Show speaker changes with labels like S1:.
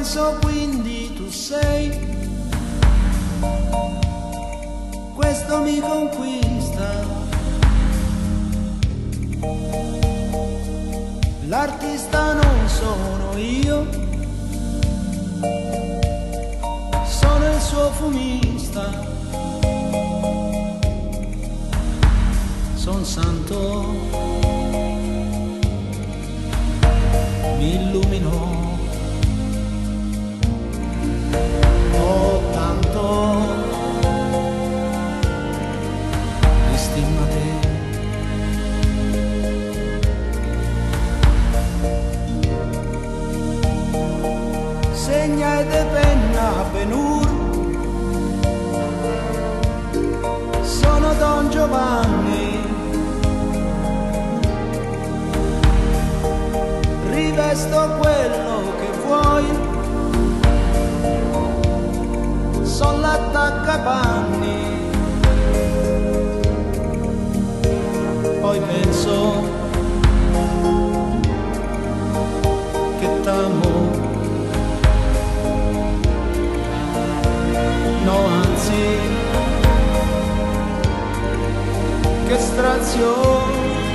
S1: penso quindi tu sei. Questo mi conquista. L'artista non sono io, sono il suo fumista. Son santo, benur. Sono Don Giovanni. Rivesto quello che vuoi. Son l'attaccapanni poi penso orchestrazione